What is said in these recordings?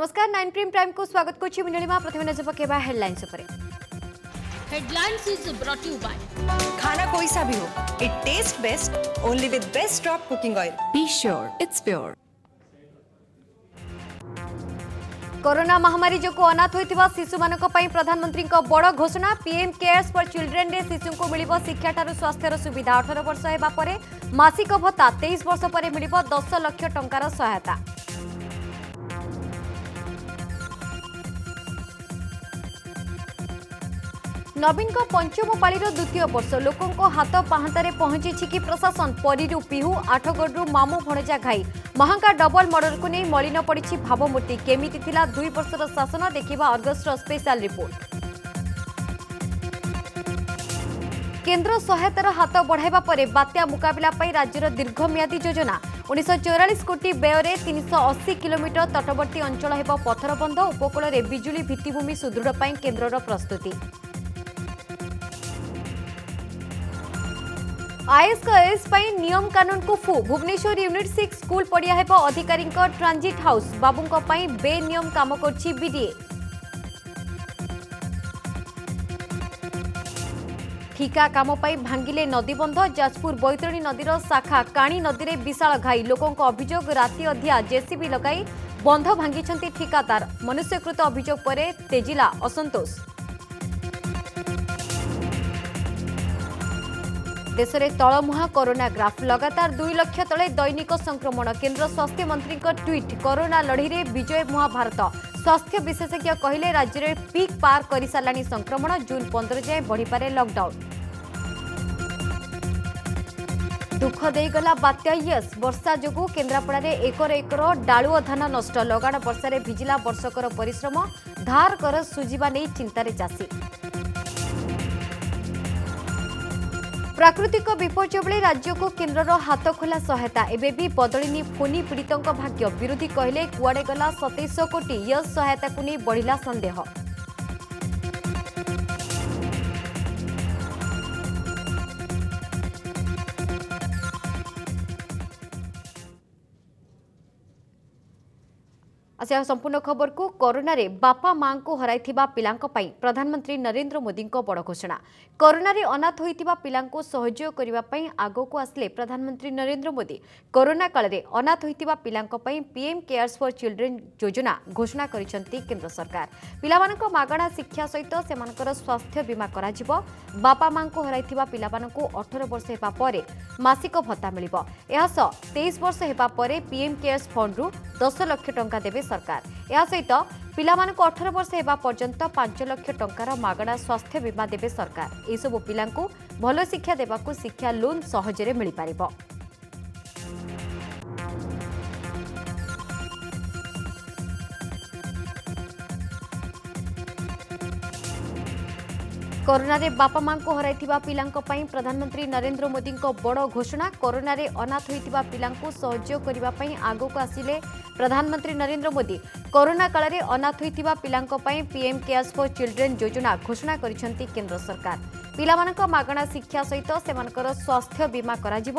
नमस्कार नाइन प्रेम प्राइम को स्वागत करछि मुनिमा नजर पकेबा हेडलाइंस खाना कोई सा भी हो it test best only with best drop cooking oil be sure it's pure corona महामारी जो अनाथ होता शिशु प्रधानमंत्री बड़ घोषणा पीएम केयर्स फर चिल्ड्रेन डे शिशु को मिल शिक्षा ठार स्वास्थ्य सुविधा अठर वर्ष होगापर मासिक भत्ता तेईस वर्ष पर मिल दस लक्ष ट सहायता নবীন পঞ্চম পাড়ির দ্বিতীয় বর্ষ লোক হাত পাহাঁতায় পৌঁছিছি কি প্রশাসন পরীর পিহু আঠগড়ু মামু ভণজা ঘাই মহাঙ্গা ডবল মর্ডরক নিয়ে মলিন পড়ছে ভাবমূর্তি কেমিতি লা দুই বর্ষর শাসন দেখা অর্গস্টর স্পেশাল রিপোর্ট কেন্দ্র সহায়তার হাত বড়াইবা পরে বাত্যা মুকাবিলা পাই রাজ্যর দীর্ঘমেয়াদী যোজনা উনিশশো চৌরাশ কোটি ব্যয়ের তিনশো অশী কিলোমিটর তটবর্তী অঞ্চল হব পথরবন্ধ উপকূলের বিজুড়ি ভিত্তিভূমি সুদৃঢ় পাই কেন্দ্রর প্রস্তুতি आईएस का एस पर नियम कानून को फू भुवनेश्वर यूनिट सिक्स स्कूल पड़िया है अधिकारी ट्रांजिट हाउस बाबू बेनियम कम कर बीडीए ঠিকা কাম পাই ভাঙ্গিলে নদীবন্ধ যাজপুর বৈতরণী নদীর শাখা কাণী নদীরে বিশাল ঘাই লোকঙ্ অভিযোগ রাতে অধিয়া জেসিবি লগাই বন্ধ ভাঙ্গিছেন ঠিকাদার মনুষ্যকৃত অভিযোগ পরে তেজিলা অসন্তোষ ଦେଶରେ ତଳମୁହାଁ କରୋନା ଗ୍ରାଫ୍ ଲଗାତାର ଦୁଇ ଲକ୍ଷ ତଳେ ଦୈନିକ ସଂକ୍ରମଣ କେନ୍ଦ୍ର ସ୍ୱାସ୍ଥ୍ୟ ମନ୍ତ୍ରୀଙ୍କ ଟ୍ୱିଟ୍ କରୋନା ଲଢ଼େଇରେ ବିଜୟ ମହାଭାରତ ସ୍ୱାସ୍ଥ୍ୟ ବିଶେଷଜ୍ଞ କହିଲେ ରାଜ୍ୟରେ ପିକ୍ ପାର କରିସାରିଲାଣି ସଂକ୍ରମଣ ଜୁନ୍ ପନ୍ଦର ଯାଏଁ ବଢ଼ିପାରେ ଲକ୍ଡାଉନ୍ ଦୁଃଖ ଦେଇଗଲା ବାତ୍ୟା ୟସ୍ ବର୍ଷା ଯୋଗୁଁ କେନ୍ଦ୍ରାପଡ଼ାରେ ଏକର ଏକର ଡାଳୁଅ ଧାନ ନଷ୍ଟ ଲଗାଣ ବର୍ଷାରେ ଭିଜିଲା ବର୍ଷକର ପରିଶ୍ରମ ଧାର କରଜ ସୁଝିବା ନେଇ ଚିନ୍ତାରେ ଚାଷୀ प्राकृतिक विपर्य बेला राज्यको केन्द्र र हात खोला सहायता ए बदलि फोनी पीडितको भाग्य विरोधी कहिले कुडे गला सतैस कोटी यस् सहायताको नै बढ्ला सन्देह आसिया संपूर्ण खबर को कोरोना बापा माँ को हर पिला प्रधानमंत्री नरेंद्र मोदी बड़ घोषणा कोरोना अनाथ होता पिलांको सहयोग को आसले प्रधानमंत्री नरेन्द्र मोदी करोना काल रे अनाथ होता पिलांक पीएम केयर्स फर चिल्ड्रेन योजना घोषणा करिसंती केंद्र सरकार पिलामानक मागणा शिक्षा सहित सेमानकर स्वास्थ्य बीमा करा माँ को हर पिला अठर वर्ष हेबा भत्ता मिलिबो तेईस वर्ष हेबा परे पीएम केयर्स फंड रु 10 सरकार ଏହା ସହିତ ପିଲାମାନଙ୍କୁ ଅଠର ବର୍ଷ ହେବା ପର୍ଯ୍ୟନ୍ତ ପାଞ୍ଚ ଲକ୍ଷ ଟଙ୍କାର ମାଗଣା ସ୍ୱାସ୍ଥ୍ୟ ବୀମା ଦେବେ ସରକାର ଏହିସବୁ ପିଲାଙ୍କୁ ଭଲ ଶିକ୍ଷା ଦେବାକୁ ଶିକ୍ଷା ଲୋନ୍ ସହଜରେ ମିଳିପାରିବ କରୋନାରେ ବାପା ମାଙ୍କୁ ହରାଇଥିବା ପିଲାଙ୍କ ପାଇଁ ପ୍ରଧାନମନ୍ତ୍ରୀ ନରେନ୍ଦ୍ର ମୋଦିଙ୍କ ବଡ଼ ଘୋଷଣା କରୋନାରେ ଅନାଥ ହୋଇଥିବା ପିଲାଙ୍କୁ ସହଯୋଗ କରିବା ପାଇଁ ଆଗକୁ ଆସିଲେ ପ୍ରଧାନମନ୍ତ୍ରୀ ନରେନ୍ଦ୍ର ମୋଦି କରୋନା କାଳରେ ଅନାଥ ହୋଇଥିବା ପିଲାଙ୍କ ପାଇଁ ପିଏମ୍ କେୟାର୍ସ ଫର୍ ଚିଲ୍ଡ୍ରେନ୍ ଯୋଜନା ଘୋଷଣା କରିଛନ୍ତି କେନ୍ଦ୍ର ସରକାର ପିଲାମାନଙ୍କ ମାଗଣା ଶିକ୍ଷା ସହିତ ସେମାନଙ୍କର ସ୍ୱାସ୍ଥ୍ୟ ବୀମା କରାଯିବ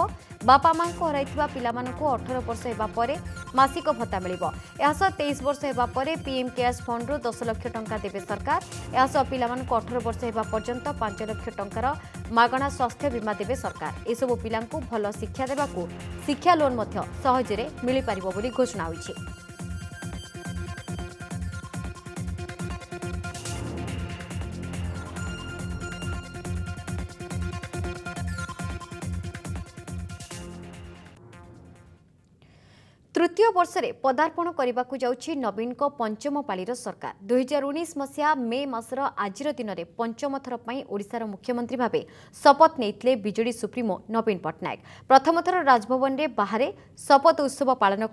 ବାପା ମାଆଙ୍କୁ ହରାଇଥିବା ପିଲାମାନଙ୍କୁ ଅଠର ବର୍ଷ ହେବା ପରେ ମାସିକ ଭତ୍ତା ମିଳିବ ଏହାସହ ତେଇଶ ବର୍ଷ ହେବା ପରେ ପିଏମ୍ କେୟାର୍ସ ଫଣ୍ଡରୁ ଦଶ ଲକ୍ଷ ଟଙ୍କା ଦେବେ ସରକାର ଏହାସହ ପିଲାମାନଙ୍କୁ ଅଠର ବର୍ଷ ହେବା ପର୍ଯ୍ୟନ୍ତ ପାଞ୍ଚ ଲକ୍ଷ ଟଙ୍କାର ମାଗଣା ସ୍ୱାସ୍ଥ୍ୟ ବୀମା ଦେବେ ସରକାର ଏସବୁ ପିଲାଙ୍କୁ ଭଲ ଶିକ୍ଷା ଦେବାକୁ ଶିକ୍ଷା ଲୋନ୍ ମଧ୍ୟ ସହଜରେ ମିଳିପାରିବ ବୋଲି ଘୋଷଣା ହୋଇଛି वर्ष पदार्पण वर्षले पदर्पण गरेको नवीनको पञ्चमली रु हजार उनी मसहा मे मासर आज दिन पंचम थर पञ्चमथर मुख्यमंत्री भाव शपथ नै विजेडि सुप्रिमो नवीन पट्टनायक प्रथम थर राजभवन थभवनर बाहेक शपथ उत्सव पालन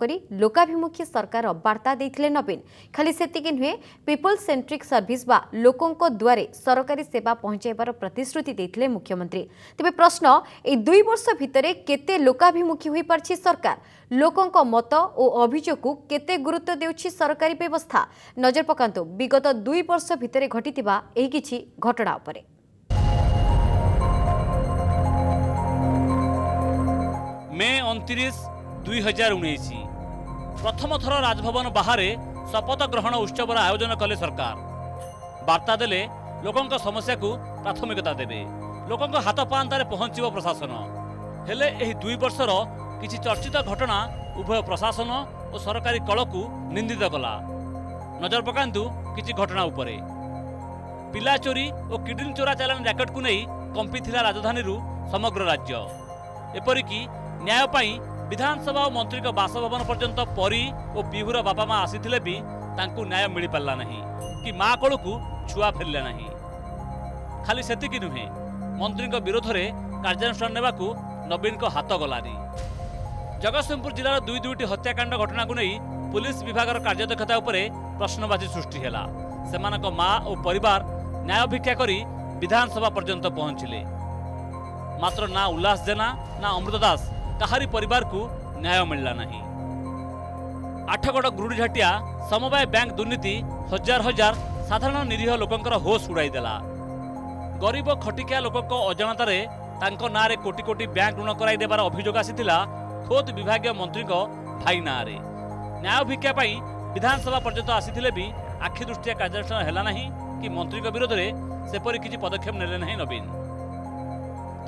पामुखी सरकार वार्ता नवीन खाली खालिसक नुहे पिपुल सेन्ट्रिक सर्विस वा लोको द्वारे सरकारी सेवा पहुँचार मुख्यमंत्री तपाईँ प्रश्न दुई वर्ष भित्र केते लोकाभिमुखी सरकार ଲୋକଙ୍କ ମତ ଓ ଅଭିଯୋଗକୁ କେତେ ଗୁରୁତ୍ୱ ଦେଉଛି ସରକାରୀ ବ୍ୟବସ୍ଥା ନଜର ପକାନ୍ତୁ ବିଗତ ଦୁଇ ବର୍ଷ ଭିତରେ ଘଟିଥିବା ଏହି କିଛି ଘଟଣା ଉପରେ ମେ ଅଣତିରିଶ ଦୁଇ ହଜାର ଉଣେଇଶ ପ୍ରଥମ ଥର ରାଜଭବନ ବାହାରେ ଶପଥ ଗ୍ରହଣ ଉତ୍ସବର ଆୟୋଜନ କଲେ ସରକାର ବାର୍ତ୍ତା ଦେଲେ ଲୋକଙ୍କ ସମସ୍ୟାକୁ ପ୍ରାଥମିକତା ଦେବେ ଲୋକଙ୍କ ହାତ ପାହାନ୍ତାରେ ପହଞ୍ଚିବ ପ୍ରଶାସନ ହେଲେ ଏହି ଦୁଇ ବର୍ଷର କିଛି ଚର୍ଚ୍ଚିତ ଘଟଣା ଉଭୟ ପ୍ରଶାସନ ଓ ସରକାରୀ କଳକୁ ନିନ୍ଦିତ କଲା ନଜର ପକାନ୍ତୁ କିଛି ଘଟଣା ଉପରେ ପିଲା ଚୋରି ଓ କିଡ୍ନୀ ଚୋରା ଚାଲାଣ ର୍ୟାକେଟ୍କୁ ନେଇ କମ୍ପିଥିଲା ରାଜଧାନୀରୁ ସମଗ୍ର ରାଜ୍ୟ ଏପରିକି ନ୍ୟାୟ ପାଇଁ ବିଧାନସଭା ଓ ମନ୍ତ୍ରୀଙ୍କ ବାସଭବନ ପର୍ଯ୍ୟନ୍ତ ପରୀ ଓ ପିହୁର ବାପା ମା ଆସିଥିଲେ ବି ତାଙ୍କୁ ନ୍ୟାୟ ମିଳିପାରିଲା ନାହିଁ କି ମା କୋଳକୁ ଛୁଆ ଫେରିଲେ ନାହିଁ ଖାଲି ସେତିକି ନୁହେଁ ମନ୍ତ୍ରୀଙ୍କ ବିରୋଧରେ କାର୍ଯ୍ୟାନୁଷ୍ଠାନ ନେବାକୁ ନବୀନଙ୍କ ହାତ ଗଲାନି জগৎসিংহপুর জেলার দুই দুইটি হত্যাকাণ্ড ঘটনাকে নেই পুলিশ বিভাগের কার্যদক্ষতা উপরে প্রশ্নবাচী সৃষ্টি হল সে মা ও পরিবার ন্যায় ভিক্ষা করে বিধানসভা পর্যন্ত পৌঁছলে মাত্র না উল্লাস জেনা না অমৃত দাস কাহারি পরিবার ন্যায় মিললা না আঠগড় গুরুড়িঝাটিয়া সমবায় ব্যাংক দুর্নীতি হাজার হাজার সাধারণ নিরীহ লোকঙ্কর হোস উড়াই দেলা গরিব খটিকিয়া লোক অজাণতার তাঁর না কোটি কোটি ব্যাংক ঋণ করাই দেবার অভিযোগ আসিলা ଖୋଦ ବିଭାଗୀୟ ମନ୍ତ୍ରୀଙ୍କ ଭାଇ ନାଁରେ ନ୍ୟାୟ ଭିକ୍ଷା ପାଇଁ ବିଧାନସଭା ପର୍ଯ୍ୟନ୍ତ ଆସିଥିଲେ ବି ଆଖିଦୃଷ୍ଟିଆ କାର୍ଯ୍ୟାନୁଷ୍ଠାନ ହେଲା ନାହିଁ କି ମନ୍ତ୍ରୀଙ୍କ ବିରୋଧରେ ସେପରି କିଛି ପଦକ୍ଷେପ ନେଲେ ନାହିଁ ନବୀନ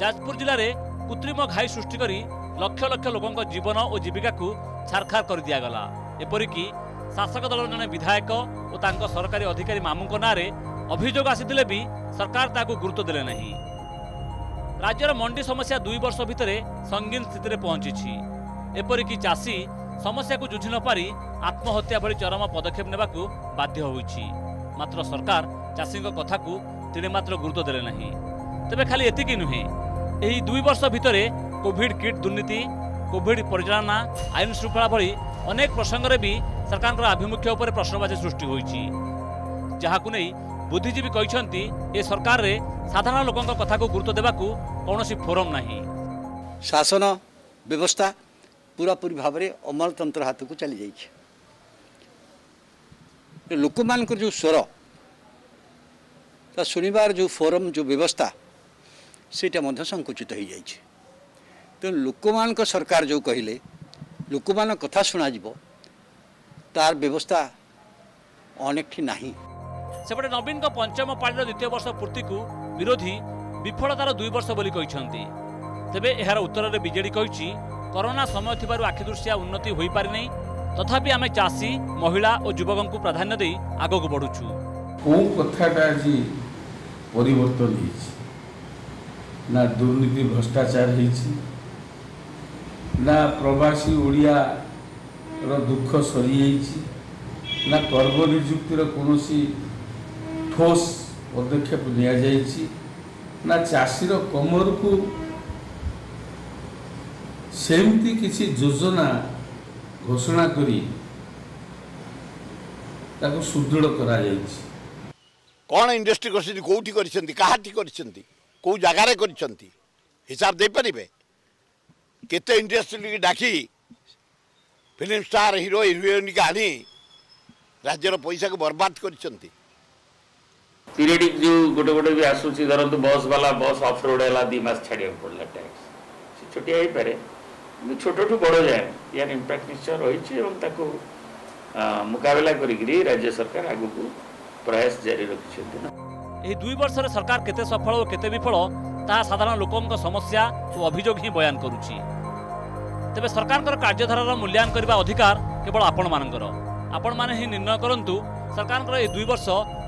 ଯାଜପୁର ଜିଲ୍ଲାରେ କୃତ୍ରିମ ଘାଇ ସୃଷ୍ଟି କରି ଲକ୍ଷ ଲକ୍ଷ ଲୋକଙ୍କ ଜୀବନ ଓ ଜୀବିକାକୁ ଛାରଖାର କରିଦିଆଗଲା ଏପରିକି ଶାସକ ଦଳର ଜଣେ ବିଧାୟକ ଓ ତାଙ୍କ ସରକାରୀ ଅଧିକାରୀ ମାମୁଙ୍କ ନାଁରେ ଅଭିଯୋଗ ଆସିଥିଲେ ବି ସରକାର ତାହାକୁ ଗୁରୁତ୍ୱ ଦେଲେ ନାହିଁ ରାଜ୍ୟର ମଣ୍ଡି ସମସ୍ୟା ଦୁଇ ବର୍ଷ ଭିତରେ ସଙ୍ଗୀନ ସ୍ଥିତିରେ ପହଞ୍ଚିଛି ଏପରିକି ଚାଷୀ ସମସ୍ୟାକୁ ଯୁଝି ନପାରି ଆତ୍ମହତ୍ୟା ଭଳି ଚରମ ପଦକ୍ଷେପ ନେବାକୁ ବାଧ୍ୟ ହୋଇଛି ମାତ୍ର ସରକାର ଚାଷୀଙ୍କ କଥାକୁ ତିଳେମାତ୍ର ଗୁରୁତ୍ୱ ଦେଲେ ନାହିଁ ତେବେ ଖାଲି ଏତିକି ନୁହେଁ ଏହି ଦୁଇ ବର୍ଷ ଭିତରେ କୋଭିଡ୍ କିଟ୍ ଦୁର୍ନୀତି କୋଭିଡ୍ ପରିଚାଳନା ଆଇନ ଶୃଙ୍ଖଳା ଭଳି ଅନେକ ପ୍ରସଙ୍ଗରେ ବି ସରକାରଙ୍କର ଆଭିମୁଖ୍ୟ ଉପରେ ପ୍ରଶ୍ନବାଚୀ ସୃଷ୍ଟି ହୋଇଛି ଯାହାକୁ ନେଇ ବୁଦ୍ଧିଜୀବୀ କହିଛନ୍ତି ଏ ସରକାରରେ ସାଧାରଣ ଲୋକଙ୍କ କଥାକୁ ଗୁରୁତ୍ୱ ଦେବାକୁ କୌଣସି ଫୋରମ୍ ନାହିଁ ଶାସନ ବ୍ୟବସ୍ଥା ପୁରାପୁରି ଭାବରେ ଅମଲତନ୍ତ୍ର ହାତକୁ ଚାଲିଯାଇଛି ଲୋକମାନଙ୍କର ଯେଉଁ ସ୍ୱର ତା ଶୁଣିବାର ଯେଉଁ ଫୋରମ୍ ଯେଉଁ ବ୍ୟବସ୍ଥା ସେଇଟା ମଧ୍ୟ ସଙ୍କୁଚିତ ହୋଇଯାଇଛି ତେଣୁ ଲୋକମାନଙ୍କ ସରକାର ଯେଉଁ କହିଲେ ଲୋକମାନଙ୍କ କଥା ଶୁଣାଯିବ ତାର ବ୍ୟବସ୍ଥା ଅନେକଠି ନାହିଁ সেপটে নবীন পঞ্চম পাড়ির দ্বিতীয় বর্ষ পূর্তি বিরোধী বিফলতার দুই বর্ষ বলে কিন্তু তেবে এর উত্তরের বিজেডি কিন্তু করোনা সময় থাকার আখিদৃশিয়া উন্নতি হয়ে পারি না তথাপি আমি চাষী মহিলা ও যুবক প্রাধান্য দিয়ে আগুক বড়ুছু কোন কথাটা আজ পরিবর্তন হয়েছে না দুর্নীতি ভ্রষ্টাচার হয়েছে না প্রবাসী ওড়িয়ার দুঃখ সরিଯାଇଛି না কর্মনিযুক্তির কৌশি ଠୋସ୍ ପଦକ୍ଷେପ ନିଆଯାଇଛି ନା ଚାଷୀର କମରକୁ ସେମିତି କିଛି ଯୋଜନା ଘୋଷଣା କରି ତାକୁ ସୁଦୃଢ଼ କରାଯାଇଛି କ'ଣ ଇଣ୍ଡଷ୍ଟ୍ରି କରିଛନ୍ତି କେଉଁଠି କରିଛନ୍ତି କାହାଠି କରିଛନ୍ତି କେଉଁ ଜାଗାରେ କରିଛନ୍ତି ହିସାବ ଦେଇପାରିବେ କେତେ ଇଣ୍ଡଷ୍ଟ୍ରି ଡାକି ଫିଲ୍ମ ଷ୍ଟାର ହିରୋ ହିରୋଇନ୍କୁ ଆଣି ରାଜ୍ୟର ପଇସାକୁ ବରବାଦ କରିଛନ୍ତି थिरीटिक्स जो गोटे गोटे भी आसूसी धरतु बस वाला बस अफ रोड है दुई छाड़ा पड़ा टैक्स से छोटिया हो पारे छोटू बड़ जाए यार इम्पैक्ट निश्चय रही मुकबिला करी राज्य सरकार आगक प्रयास जारी रखिंट दुई वर्ष सरकार केते सफल और केते विफल ता साधारण लोकों समस्या और अभियोग ही बयान करुच्ची तेरे सरकार कार्यधारा मूल्यांकन अधिकार केवल आपण मानकर आपण मैंने निर्णय करूँ सरकार दुई वर्ष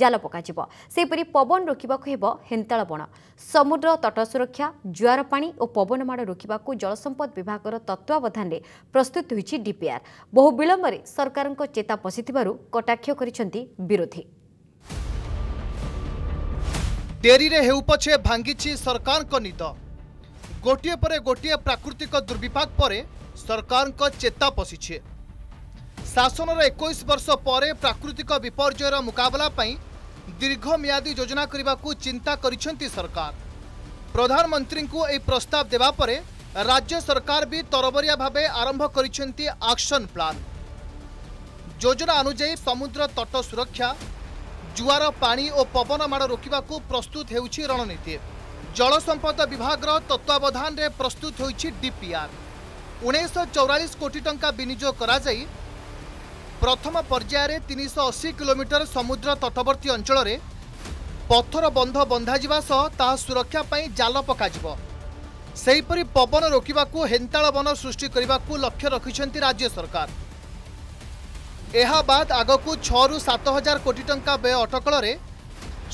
ଜାଲ ପକାଯିବ ସେହିପରି ପବନ ରୋକିବାକୁ ହେବ ହେନ୍ତାଳ ବଣ ସମୁଦ୍ର ତଟ ସୁରକ୍ଷା ଜୁଆର ପାଣି ଓ ପବନ ମାଡ଼ ରୋକିବାକୁ ଜଳସମ୍ପଦ ବିଭାଗର ତତ୍ତ୍ୱାବଧାନରେ ପ୍ରସ୍ତୁତ ହୋଇଛି ଡିପିଆର୍ ବହୁ ବିଳମ୍ବରେ ସରକାରଙ୍କ ଚେତା ପଶିଥିବାରୁ କଟାକ୍ଷ କରିଛନ୍ତି ବିରୋଧୀ ଡେରିରେ ହେଉ ପଛେ ଭାଙ୍ଗିଛି ସରକାରଙ୍କ ନିଦ ଗୋଟିଏ ପରେ ଗୋଟିଏ ପ୍ରାକୃତିକ ଦୁର୍ବିପାକ ପରେ ସରକାରଙ୍କ ଚେତା ପଶିଛି ଶାସନର ଏକୋଇଶ ବର୍ଷ ପରେ ପ୍ରାକୃତିକ ବିପର୍ଯ୍ୟୟର ମୁକାବିଲା ପାଇଁ ଦୀର୍ଘମିଆଦୀ ଯୋଜନା କରିବାକୁ ଚିନ୍ତା କରିଛନ୍ତି ସରକାର ପ୍ରଧାନମନ୍ତ୍ରୀଙ୍କୁ ଏହି ପ୍ରସ୍ତାବ ଦେବା ପରେ ରାଜ୍ୟ ସରକାର ବି ତରବରିଆ ଭାବେ ଆରମ୍ଭ କରିଛନ୍ତି ଆକ୍ସନ୍ ପ୍ଲାନ୍ ଯୋଜନା ଅନୁଯାୟୀ ସମୁଦ୍ର ତଟ ସୁରକ୍ଷା ଜୁଆର ପାଣି ଓ ପବନ ମାଡ଼ ରୋକିବାକୁ ପ୍ରସ୍ତୁତ ହେଉଛି ରଣନୀତି ଜଳସମ୍ପଦ ବିଭାଗର ତତ୍ତ୍ୱାବଧାନରେ ପ୍ରସ୍ତୁତ ହୋଇଛି ଡିପିଆର୍ ଉଣେଇଶହ ଚଉରାଳିଶ କୋଟି ଟଙ୍କା ବିନିଯୋଗ କରାଯାଇ ପ୍ରଥମ ପର୍ଯ୍ୟାୟରେ ତିନିଶହ ଅଶୀ କିଲୋମିଟର ସମୁଦ୍ର ତଟବର୍ତ୍ତୀ ଅଞ୍ଚଳରେ ପଥର ବନ୍ଧ ବନ୍ଧାଯିବା ସହ ତାହା ସୁରକ୍ଷା ପାଇଁ ଜାଲ ପକାଯିବ ସେହିପରି ପବନ ରୋକିବାକୁ ହେନ୍ତାଳ ବନ ସୃଷ୍ଟି କରିବାକୁ ଲକ୍ଷ୍ୟ ରଖିଛନ୍ତି ରାଜ୍ୟ ସରକାର ଏହା ବାଦ୍ ଆଗକୁ ଛଅରୁ ସାତ ହଜାର କୋଟି ଟଙ୍କା ବ୍ୟୟ ଅଟକଳରେ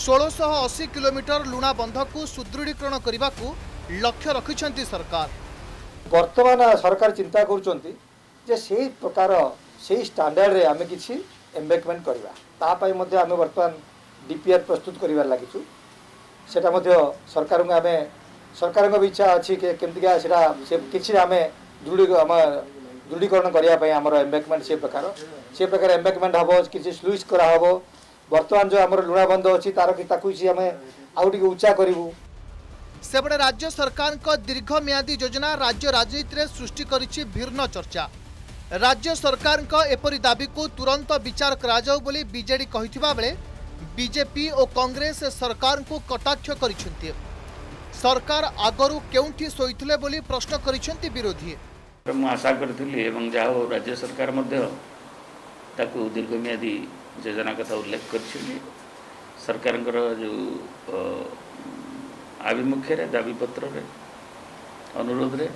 ଷୋଳଶହ ଅଶୀ କିଲୋମିଟର ଲୁଣା ବନ୍ଧକୁ ସୁଦୃଢ଼ୀକରଣ କରିବାକୁ ଲକ୍ଷ୍ୟ ରଖିଛନ୍ତି ସରକାର ବର୍ତ୍ତମାନ ସରକାର ଚିନ୍ତା କରୁଛନ୍ତି ଯେ ସେହି ପ୍ରକାର ସେଇ ଷ୍ଟାଣ୍ଡାର୍ଡ଼ରେ ଆମେ କିଛି ଏମ୍ବେକମେଣ୍ଟ କରିବା ତା ପାଇଁ ମଧ୍ୟ ଆମେ ବର୍ତ୍ତମାନ ଡି ପି ଆର୍ ପ୍ରସ୍ତୁତ କରିବାରେ ଲାଗିଛୁ ସେଇଟା ମଧ୍ୟ ସରକାରଙ୍କୁ ଆମେ ସରକାରଙ୍କ ବି ଇଚ୍ଛା ଅଛି କି କେମିତିକା ସେଇଟା ସେ କିଛି ଆମେ ଦୃଢ଼ ଆମ ଦୃଢ଼ୀକରଣ କରିବା ପାଇଁ ଆମର ଏମ୍ବେକମେଣ୍ଟ ସେ ପ୍ରକାର ସେ ପ୍ରକାର ଏମ୍ବେକମେଣ୍ଟ ହେବ କିଛି ସ୍ଲୁଇସ୍ କରାହେବ ବର୍ତ୍ତମାନ ଯେଉଁ ଆମର ଲୁଣାବନ୍ଧ ଅଛି ତା'ର କି ତାକୁ ସେ ଆମେ ଆଉ ଟିକେ ଉଚ୍ଚା କରିବୁ ସେପଟେ ରାଜ୍ୟ ସରକାରଙ୍କ ଦୀର୍ଘ ମିଆଦୀ ଯୋଜନା ରାଜ୍ୟ ରାଜନୀତିରେ ସୃଷ୍ଟି କରିଛି ଭିନ୍ନ ଚର୍ଚ୍ଚା ରାଜ୍ୟ ସରକାରଙ୍କ ଏପରି ଦାବିକୁ ତୁରନ୍ତ ବିଚାର କରାଯାଉ ବୋଲି ବିଜେଡି କହିଥିବା ବେଳେ ବିଜେପି ଓ କଂଗ୍ରେସ ସରକାରଙ୍କୁ କଟାକ୍ଷ କରିଛନ୍ତି ସରକାର ଆଗରୁ କେଉଁଠି ଶୋଇଥିଲେ ବୋଲି ପ୍ରଶ୍ନ କରିଛନ୍ତି ବିରୋଧୀ ମୁଁ ଆଶା କରିଥିଲି ଏବଂ ଯାହା ହେଉ ରାଜ୍ୟ ସରକାର ମଧ୍ୟ ତାକୁ ଦୀର୍ଘମିଆଦୀ ଯୋଜନା କଥା ଉଲ୍ଲେଖ କରିଛନ୍ତି ସରକାରଙ୍କର ଯେଉଁ ଆଭିମୁଖ୍ୟରେ ଦାବିପତ୍ରରେ ଅନୁରୋଧରେ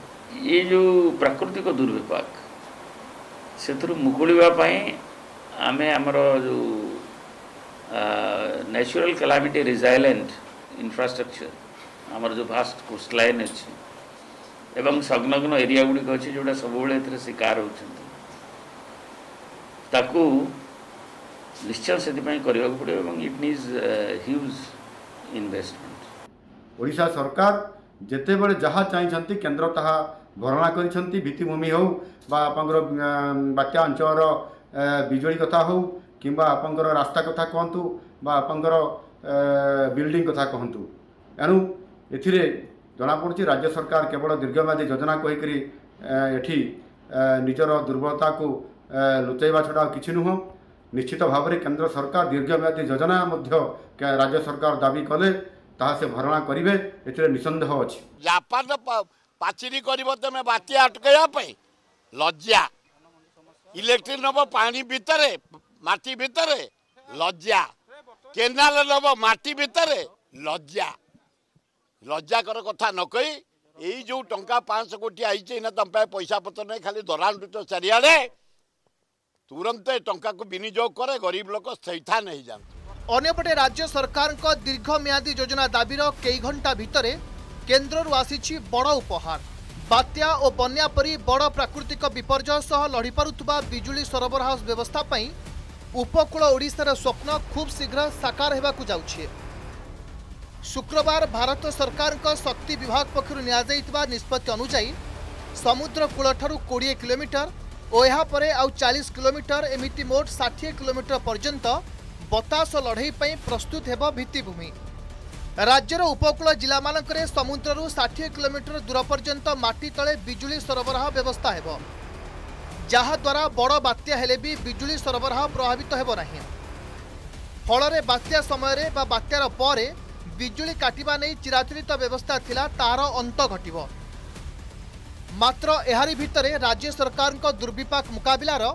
ଏ ଯେଉଁ ପ୍ରାକୃତିକ ଦୁର୍ବିପାକ से मुकुवापी आम आमर जो नेचुरल कलामिटी रिजाइलेंट इंफ्रास्ट्रक्चर आम जो फास्ट कोस्ट लाइन अच्छे एवं संलग्न एरिया गुड़िक अच्छे जो सब शिकार होती निश्चय से पड़े इट इज ह्यूज इनमेंट ओडा सरकार जिते बड़े जहाँ चाहती केन्द्र ता ଭରଣା କରିଛନ୍ତି ଭିତ୍ତିଭୂମି ହେଉ ବା ଆପଣଙ୍କର ବାତ୍ୟା ଅଞ୍ଚଳର ବିଜୁଳି କଥା ହେଉ କିମ୍ବା ଆପଣଙ୍କର ରାସ୍ତା କଥା କୁହନ୍ତୁ ବା ଆପଣଙ୍କର ବିଲ୍ଡିଂ କଥା କୁହନ୍ତୁ ଏଣୁ ଏଥିରେ ଜଣାପଡ଼ୁଛି ରାଜ୍ୟ ସରକାର କେବଳ ଦୀର୍ଘମ୍ୟାଦୀ ଯୋଜନା କହିକରି ଏଠି ନିଜର ଦୁର୍ବଳତାକୁ ଲୁଚାଇବା ଛଡ଼ା ଆଉ କିଛି ନୁହଁ ନିଶ୍ଚିତ ଭାବରେ କେନ୍ଦ୍ର ସରକାର ଦୀର୍ଘମ୍ୟାଦୀ ଯୋଜନା ମଧ୍ୟ ରାଜ୍ୟ ସରକାର ଦାବି କଲେ ତାହା ସେ ଭରଣା କରିବେ ଏଥିରେ ନିଃସନ୍ଦେହ ଅଛି ଜାପାନ ପାଚେରୀ କରିବ ତମେ ବାତ୍ୟା ଅଟକାଇବା ପାଇଁ ଲଜ୍ଜା ଇଲେକ୍ଟ୍ରି ନେବ ପାଣି ଭିତରେ ମାଟି ଭିତରେ ଲଜ୍ଜା କେନାଲ ନେବ ମାଟି ଭିତରେ ଲଜ୍ଜା ଲଜ୍ଜାକର କଥା ନ କହି ଏଇ ଯେଉଁ ଟଙ୍କା ପାଞ୍ଚଶହ କୋଟି ଆଇଛି ଏଇନା ତମ ପାଇଁ ପଇସା ପତ୍ର ନାହିଁ ଖାଲି ଦରାଣ୍ଡୁଚ ଚାରିଆଡ଼େ ତୁରନ୍ତ ଏ ଟଙ୍କାକୁ ବିନିଯୋଗ କରେ ଗରିବ ଲୋକ ସ୍ଥୈଥାନ ହେଇଯାଆନ୍ତି ଅନ୍ୟପଟେ ରାଜ୍ୟ ସରକାରଙ୍କ ଦୀର୍ଘମିଆଦୀ ଯୋଜନା ଦାବିର କେଇ ଘଣ୍ଟା ଭିତରେ केन्द्रहरू आसि बड उपहार बात्या बन्या परि बड प्राकृतिक विपर्जयस लडिपुवा विजुली सरबराह व्यवस्था उपकूल ओडार स्वप्न खूब शीघ्र साकार हुन्छ शुक्रवार भारत सरकार सरकारको शक्ति विभाग पक्ष निष्पत्ति समुद्र अनुसार समुद्रकूल कोडिए किलोमिटर ओयापर आउ चालिस किलोमीटर एमति मोट ष किलोमीटर पर्यंत बतास लडै प्रस्तुत हे भिमि ରାଜ୍ୟର ଉପକୂଳ ଜିଲ୍ଲାମାନଙ୍କରେ ସମୁଦ୍ରରୁ ଷାଠିଏ କିଲୋମିଟର ଦୂର ପର୍ଯ୍ୟନ୍ତ ମାଟି ତଳେ ବିଜୁଳି ସରବରାହ ବ୍ୟବସ୍ଥା ହେବ ଯାହାଦ୍ୱାରା ବଡ଼ ବାତ୍ୟା ହେଲେ ବି ବିଜୁଳି ସରବରାହ ପ୍ରଭାବିତ ହେବ ନାହିଁ ଫଳରେ ବାତ୍ୟା ସମୟରେ ବା ବାତ୍ୟାର ପରେ ବିଜୁଳି କାଟିବା ନେଇ ଚିରାଚରିତ ବ୍ୟବସ୍ଥା ଥିଲା ତାହାର ଅନ୍ତ ଘଟିବ ମାତ୍ର ଏହାରି ଭିତରେ ରାଜ୍ୟ ସରକାରଙ୍କ ଦୁର୍ବିପାକ ମୁକାବିଲାର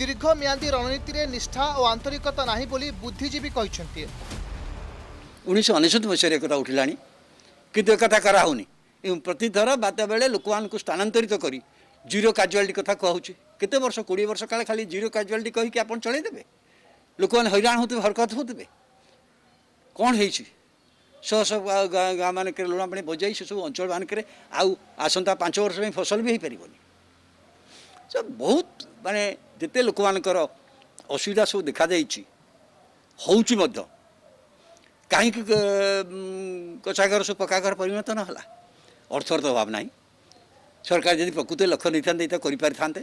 ଦୀର୍ଘମିଆଦୀ ରଣନୀତିରେ ନିଷ୍ଠା ଓ ଆନ୍ତରିକତା ନାହିଁ ବୋଲି ବୁଦ୍ଧିଜୀବୀ କହିଛନ୍ତି ଉଣେଇଶହ ଅନେଶ୍ୱତ ମସିହାରେ ଏକଥା ଉଠିଲାଣି କିନ୍ତୁ ଏକଥା କରାହେଉନି ଏବଂ ପ୍ରତିଥର ବାତ୍ୟାବେଳେ ଲୋକମାନଙ୍କୁ ସ୍ଥାନାନ୍ତରିତ କରି ଜିରୋ କାଜୁଆଲିଟି କଥା କୁହାହେଉଛି କେତେ ବର୍ଷ କୋଡ଼ିଏ ବର୍ଷ କାଳେ ଖାଲି ଜିରୋ କାଜୁଆଲିଟି କହିକି ଆପଣ ଚଳେଇଦେବେ ଲୋକମାନେ ହଇରାଣ ହେଉଥିବେ ହରକତ ହେଉଥିବେ କ'ଣ ହେଇଛି ଶହ ଶହ ଗାଁ ଗାଁମାନଙ୍କରେ ଲୁଣ ପାଣି ବଜାଇ ସେସବୁ ଅଞ୍ଚଳମାନଙ୍କରେ ଆଉ ଆସନ୍ତା ପାଞ୍ଚ ବର୍ଷ ପାଇଁ ଫସଲ ବି ହେଇପାରିବନି ସେ ବହୁତ ମାନେ ଯେତେ ଲୋକମାନଙ୍କର ଅସୁବିଧା ସବୁ ଦେଖାଯାଇଛି ହେଉଛି ମଧ୍ୟ कहीं कचाघर सब पक्काघर परिणत नाला अर्थर तो अभाव ना सरकार जब प्रकृत लक्ष्य नहीं था था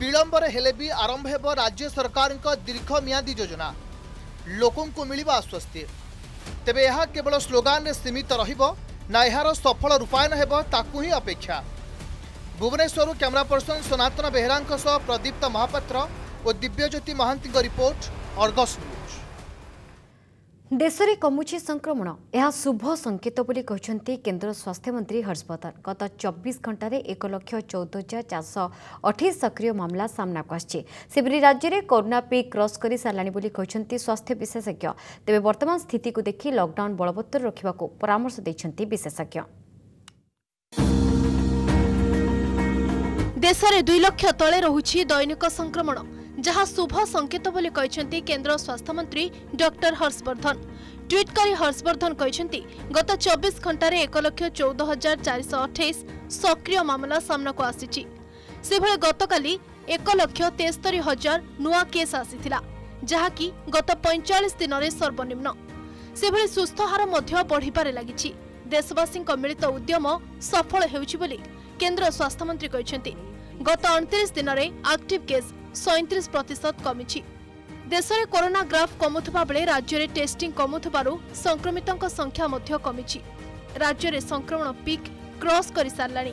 विलंबर है आरंभ हो राज्य सरकार दीर्घ मियादी योजना लोकं मिल आश्वस्ति तेज यह केवल स्लोगान सीमित रहा सफल रूपायन होपेक्षा भुवनेश्वर कैमेरा पर्सन सनातन बेहरा प्रदीप्त महापात्र और दिव्यज्योति महांती रिपोर्ट अर्गस न्यूज ଦେଶରେ କମୁଛି ସଂକ୍ରମଣ ଏହା ଶୁଭ ସଙ୍କେତ ବୋଲି କହିଛନ୍ତି କେନ୍ଦ୍ର ସ୍ୱାସ୍ଥ୍ୟମନ୍ତ୍ରୀ ହର୍ଷବର୍ଦ୍ଧନ ଗତ ଚବିଶ ଘଣ୍ଟାରେ ଏକ ଲକ୍ଷ ଚଉଦ ହଜାର ଚାରିଶହ ଅଠେଇଶ ସକ୍ରିୟ ମାମଲା ସାମ୍ନାକୁ ଆସିଛି ସେହିପରି ରାଜ୍ୟରେ କରୋନା ପିକ୍ କ୍ରସ୍ କରି ସାରିଲାଣି ବୋଲି କହିଛନ୍ତି ସ୍ୱାସ୍ଥ୍ୟ ବିଶେଷଜ୍ଞ ତେବେ ବର୍ତ୍ତମାନ ସ୍ଥିତିକୁ ଦେଖି ଲକ୍ଡାଉନ୍ ବଳବତ୍ତର ରଖିବାକୁ ପରାମର୍ଶ ଦେଇଛନ୍ତି ବିଶେଷଜ୍ଞ ଦେଶରେ ଦୁଇ ଲକ୍ଷ ତଳେ ରହୁଛି ଦୈନିକ ସଂକ୍ରମଣ ଯାହା ଶୁଭ ସଙ୍କେତ ବୋଲି କହିଛନ୍ତି କେନ୍ଦ୍ର ସ୍ୱାସ୍ଥ୍ୟମନ୍ତ୍ରୀ ଡକ୍ଟର ହର୍ଷବର୍ଦ୍ଧନ ଟ୍ୱିଟ୍ କରି ହର୍ଷବର୍ଦ୍ଧନ କହିଛନ୍ତି ଗତ ଚବିଶ ଘଣ୍ଟାରେ ଏକ ଲକ୍ଷ ଚଉଦ ହଜାର ଚାରିଶହ ଅଠେଇଶ ସକ୍ରିୟ ମାମଲା ସାମ୍ନାକୁ ଆସିଛି ସେଭଳି ଗତକାଲି ଏକ ଲକ୍ଷ ତେସ୍ତରୀ ହଜାର ନୂଆ କେସ୍ ଆସିଥିଲା ଯାହାକି ଗତ ପଇଁଚାଳିଶ ଦିନରେ ସର୍ବନିମ୍ନ ସେଭଳି ସୁସ୍ଥ ହାର ମଧ୍ୟ ବଢ଼ିବାରେ ଲାଗିଛି ଦେଶବାସୀଙ୍କ ମିଳିତ ଉଦ୍ୟମ ସଫଳ ହେଉଛି ବୋଲି କେନ୍ଦ୍ର ସ୍ୱାସ୍ଥ୍ୟମନ୍ତ୍ରୀ କହିଛନ୍ତି ଗତ ଅଣତିରିଶ ଦିନରେ ଆକ୍ଟିଭ୍ କେସ୍ ସଇଁତିରିଶ ପ୍ରତିଶତ କମିଛି ଦେଶରେ କରୋନା ଗ୍ରାଫ୍ କମୁଥିବା ବେଳେ ରାଜ୍ୟରେ ଟେଷ୍ଟିଂ କମୁଥିବାରୁ ସଂକ୍ରମିତଙ୍କ ସଂଖ୍ୟା ମଧ୍ୟ କମିଛି ରାଜ୍ୟରେ ସଂକ୍ରମଣ ପିକ୍ କ୍ରସ୍ କରିସାରିଲାଣି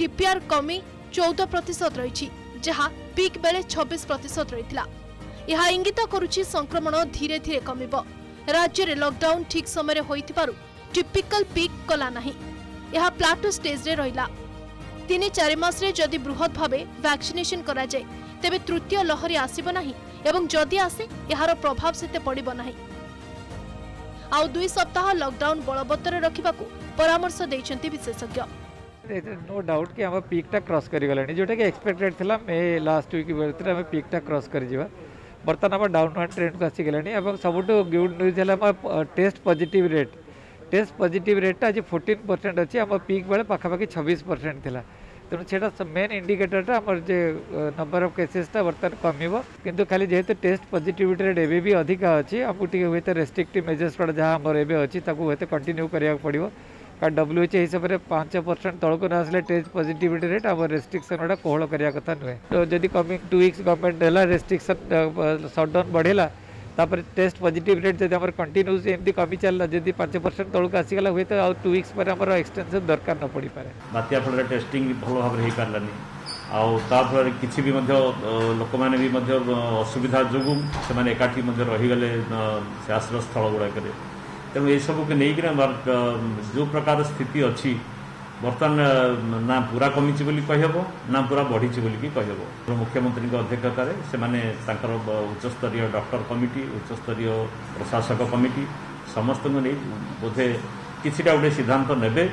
ଟିପିଆର୍ କମି ଚଉଦ ପ୍ରତିଶତ ରହିଛି ଯାହା ପିକ୍ ବେଳେ ଛବିଶ ପ୍ରତିଶତ ରହିଥିଲା ଏହା ଇଙ୍ଗିତ କରୁଛି ସଂକ୍ରମଣ ଧୀରେ ଧୀରେ କମିବ ରାଜ୍ୟରେ ଲକଡାଉନ୍ ଠିକ୍ ସମୟରେ ହୋଇଥିବାରୁ ଟିପିକାଲ୍ ପିକ୍ କଲା ନାହିଁ ଏହା ପ୍ଲାଟୁ ଷ୍ଟେଜ୍ରେ ରହିଲା ତିନି ଚାରି ମାସରେ ଯଦି ବୃହତ ଭାବେ ଭ୍ୟାକ୍ସିନେସନ୍ କରାଯାଏ तेज तृतीय लहरी आसबना ନାହିଁ ଏବଂ ଯଦି ଆସେ ଏହାର ପ୍ରଭାବ ସେତେ ପଡ଼ିବ ନାହିଁ ଆଉ ଦୁଇ ସପ୍ତାହ ଲକଡାଉନ ବଳବତ୍ତର ରଖିବାକୁ ପରାମର୍ଶ ଦେଇଛନ୍ତି नो डाउट कि आम पिकटा क्रस जोटा कि एक्सपेक्टेड था मे लास्ट विक भितर आम पिकटा क्रस कर बर्तमान आम डाउनवर्ड ट्रेंड को आसीगला सब गुड न्यूज है test positivity rate test positivity रेटा आज फोर्टीन परसेंट अच्छी आम पिक बेले पाखापाखि छब्बीस परसेंट था ତେଣୁ ସେଇଟା ମେନ୍ ଇଣ୍ଡିକେଟରଟା ଆମର ଯେ ନମ୍ବର ଅଫ୍ କେସେସ୍ଟା ବର୍ତ୍ତମାନ କମିବ କିନ୍ତୁ ଖାଲି ଯେହେତୁ ଟେଷ୍ଟ ପଜିଟିଭିଟି ରେଟ୍ ଏବେ ବି ଅଧିକା ଅଛି ଆମକୁ ଟିକେ ହୁଏତ ରେଷ୍ଟ୍ରିକ୍ଟିଭ୍ ମେଜର୍ସ ଗୁଡ଼ା ଯାହା ଆମର ଏବେ ଅଛି ତାକୁ ହୁଏତ କଣ୍ଟିନ୍ୟୁ କରିବାକୁ ପଡ଼ିବ କାରଣ ଡବ୍ଲ୍ୟୁଏଚ୍ ହିସାବରେ ପାଞ୍ଚ ପରସେଣ୍ଟ ତଳକୁ ନ ଆସିଲେ ଟେଷ୍ଟ ପଜିଟିଭିଟି ରେଟ୍ ଆମର ରେଷ୍ଟ୍ରିକ୍ସନ୍ ଗୁଡ଼ା କୋହଳ କରିବା କଥା ନୁହେଁ ତ ଯଦି କମିଂ ଟୁ ୱିକ୍ସ ଗଭର୍ଣ୍ଣମେଣ୍ଟ ହେଲା ରେଷ୍ଟ୍ରିକ୍ସନ୍ ସଟ୍ଡାଉନ୍ ବଢ଼େଇଲା ତାପରେ ଟେଷ୍ଟ ପଜିଟିଭ୍ ରେଟ୍ ଯଦି ଆମର କଣ୍ଟିନ୍ୟୁସ୍ ଏମିତି କମି ଚାଲିଲା ଯଦି ପାଞ୍ଚ ପରସେଣ୍ଟ ତଳକୁ ଆସିଗଲା ହୁଏତ ଆଉ ଟୁ ୱିକ୍ସ ପରେ ଆମର ଏକ୍ସଟେନସନ୍ ଦରକାର ନ ପଡ଼ିପାରେ ବାତ୍ୟା ଫଳରେ ଟେଷ୍ଟିଂ ଭଲ ଭାବରେ ହେଇପାରିଲାନି ଆଉ ତା ଫଳରେ କିଛି ବି ମଧ୍ୟ ଲୋକମାନେ ବି ମଧ୍ୟ ଅସୁବିଧା ଯୋଗୁଁ ସେମାନେ ଏକାଠି ମଧ୍ୟ ରହିଗଲେ ସେ ଆଶ୍ରୟ ସ୍ଥଳ ଗୁଡ଼ାକରେ ତେଣୁ ଏସବୁକୁ ନେଇକିନା ଯେଉଁ ପ୍ରକାର ସ୍ଥିତି ଅଛି ବର୍ତ୍ତମାନ ନା ପୁରା କମିଛି ବୋଲି କହିହେବ ନା ପୁରା ବଢ଼ିଛି ବୋଲିକି କହିହେବ ମୁଖ୍ୟମନ୍ତ୍ରୀଙ୍କ ଅଧ୍ୟକ୍ଷତାରେ ସେମାନେ ତାଙ୍କର ଉଚ୍ଚସ୍ତରୀୟ ଡକ୍ଟର କମିଟି ଉଚ୍ଚସ୍ତରୀୟ ପ୍ରଶାସକ କମିଟି ସମସ୍ତଙ୍କୁ ନେଇ ବୋଧେ କିଛିଟା ଗୋଟେ ସିଦ୍ଧାନ୍ତ ନେବେ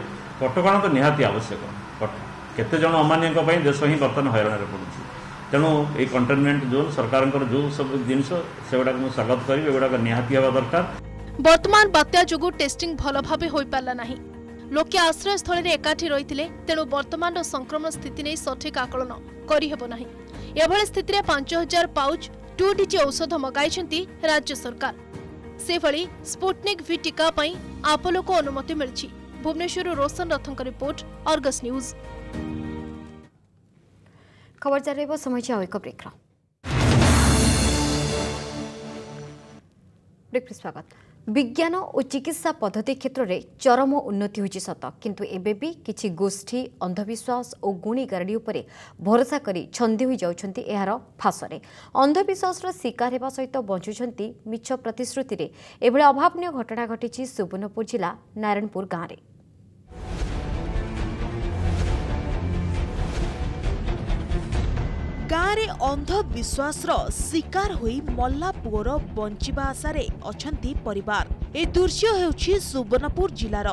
କଟକଣା ତ ନିହାତି ଆବଶ୍ୟକ କେତେ ଜଣ ଅମାନ୍ୟଙ୍କ ପାଇଁ ଦେଶ ହିଁ ବର୍ତ୍ତମାନ ହଇରାଣରେ ପଡ଼ୁଛି ତେଣୁ ଏଇ କଣ୍ଟେନମେଣ୍ଟ ଜୋନ୍ ସରକାରଙ୍କର ଯେଉଁ ସବୁ ଜିନିଷ ସେଗୁଡ଼ାକ ମୁଁ ସ୍ୱାଗତ କରିବି ଏଗୁଡ଼ାକ ନିହାତି ହେବା ଦରକାର ବର୍ତ୍ତମାନ ବାତ୍ୟା ଯୋଗୁଁ ଟେଷ୍ଟିଂ ଭଲ ଭାବେ ହୋଇପାରିଲା ନାହିଁ ଲୋକେ ଆଶ୍ରୟ ସ୍ଥଳୀରେ ଏକାଠି ରହିଥିଲେ ତେଣୁ ବର୍ତ୍ତମାନର ସଂକ୍ରମଣ ସ୍ଥିତି ନେଇ ସଠିକ୍ ଆକଳନ କରିହେବ ନାହିଁ ଏଭଳି ସ୍ଥିତିରେ ପାଞ୍ଚ ହଜାର ପାଉଚ୍ ଟୁ ଡିଜି ଔଷଧ ମଗାଇଛନ୍ତି ରାଜ୍ୟ ସରକାର ସେଭଳି ସ୍ପୁଟନିକ୍ ଭି ଟିକା ପାଇଁ ଆପୋଲୋକୁ ଅନୁମତି ମିଳିଛି ଭୁବନେଶ୍ୱରରୁ ରୋଶନ ରଥଙ୍କ ରିପୋର୍ଟ ଅର୍ଗସ୍ ନ୍ୟୁଜ୍ ଖବର ଜାରି ହେବ ସମୟ ଆଉ ଏକ ବ୍ରେକ୍ର ବ୍ରେକ୍ରେ ସ୍ୱାଗତ ବିଜ୍ଞାନ ଓ ଚିକିତ୍ସା ପଦ୍ଧତି କ୍ଷେତ୍ରରେ ଚରମ ଉନ୍ନତି ହୋଇଛି ସତ କିନ୍ତୁ ଏବେ ବି କିଛି ଗୋଷ୍ଠୀ ଅନ୍ଧବିଶ୍ୱାସ ଓ ଗୁଣିଗାରେଡ଼ି ଉପରେ ଭରସା କରି ଛନ୍ଦି ହୋଇଯାଉଛନ୍ତି ଏହାର ଫାଶରେ ଅନ୍ଧବିଶ୍ୱାସର ଶିକାର ହେବା ସହିତ ବଞ୍ଚୁଛନ୍ତି ମିଛ ପ୍ରତିଶ୍ରୁତିରେ ଏଭଳି ଅଭାବନୀୟ ଘଟଣା ଘଟିଛି ସୁବର୍ଣ୍ଣପୁର ଜିଲ୍ଲା ନାରାୟଣପୁର ଗାଁରେ ଗାଁରେ ଅନ୍ଧବିଶ୍ୱାସର ଶିକାର ହୋଇ ମଲ୍ଲା ପୁଅର ବଞ୍ଚିବା ଆଶାରେ ଅଛନ୍ତି ପରିବାର ଏ ଦୃଶ୍ୟ ହେଉଛି ସୁବର୍ଣ୍ଣପୁର ଜିଲ୍ଲାର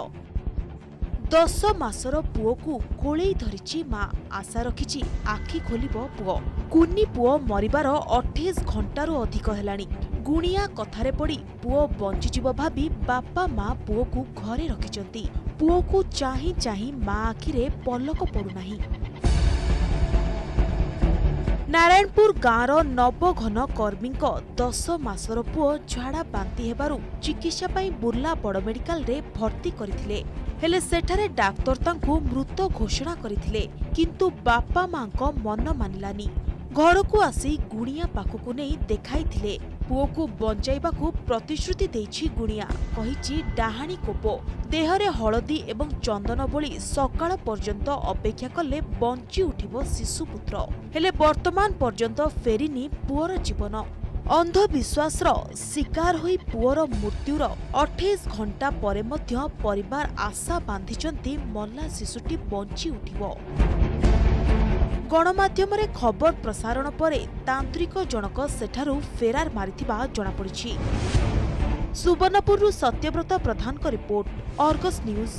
ଦଶ ମାସର ପୁଅକୁ କୋଳେଇ ଧରିଛି ମା ଆଶା ରଖିଛି ଆଖି ଖୋଲିବ ପୁଅ କୁନି ପୁଅ ମରିବାର ଅଠେଇଶ ଘଣ୍ଟାରୁ ଅଧିକ ହେଲାଣି ଗୁଣିଆ କଥାରେ ପଡ଼ି ପୁଅ ବଞ୍ଚିଯିବ ଭାବି ବାପା ମା ପୁଅକୁ ଘରେ ରଖିଛନ୍ତି ପୁଅକୁ ଚାହିଁ ଚାହିଁ ମା ଆଖିରେ ପଲକ ପଡ଼ୁନାହିଁ ନାରାୟଣପୁର ଗାଁର ନବଘନ କର୍ମୀଙ୍କ ଦଶ ମାସର ପୁଅ ଝାଡ଼ା ବାନ୍ତି ହେବାରୁ ଚିକିତ୍ସା ପାଇଁ ବୁର୍ଲା ବଡ଼ ମେଡିକାଲରେ ଭର୍ତ୍ତି କରିଥିଲେ ହେଲେ ସେଠାରେ ଡାକ୍ତର ତାଙ୍କୁ ମୃତ ଘୋଷଣା କରିଥିଲେ କିନ୍ତୁ ବାପା ମାଙ୍କ ମନ ମାନିଲାନି ଘରକୁ ଆସି ଗୁଣିଆ ପାଖକୁ ନେଇ ଦେଖାଇଥିଲେ ପୁଅକୁ ବଞ୍ଚାଇବାକୁ ପ୍ରତିଶ୍ରୁତି ଦେଇଛି ଗୁଣିଆ କହିଛି ଡାହାଣୀ କୋପ ଦେହରେ ହଳଦୀ ଏବଂ ଚନ୍ଦନ ଭଳି ସକାଳ ପର୍ଯ୍ୟନ୍ତ ଅପେକ୍ଷା କଲେ ବଞ୍ଚି ଉଠିବ ଶିଶୁପୁତ୍ର ହେଲେ ବର୍ତ୍ତମାନ ପର୍ଯ୍ୟନ୍ତ ଫେରିନି ପୁଅର ଜୀବନ ଅନ୍ଧବିଶ୍ୱାସର ଶିକାର ହୋଇ ପୁଅର ମୃତ୍ୟୁର ଅଠେଇଶ ଘଣ୍ଟା ପରେ ମଧ୍ୟ ପରିବାର ଆଶା ବାନ୍ଧିଛନ୍ତି ମଲା ଶିଶୁଟି ବଞ୍ଚି ଉଠିବ ଗଣମାଧ୍ୟମରେ ଖବର ପ୍ରସାରଣ ପରେ ତାନ୍ତ୍ରିକ ଜଣକ ସେଠାରୁ ଫେରାର ମାରିଥିବା ଜଣାପଡ଼ିଛି ସୁବର୍ଣ୍ଣପୁରରୁ ସତ୍ୟବ୍ରତ ପ୍ରଧାନଙ୍କ report Argus news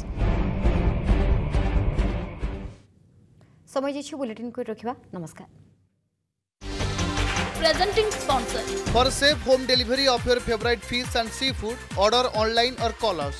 favourite fish online or colours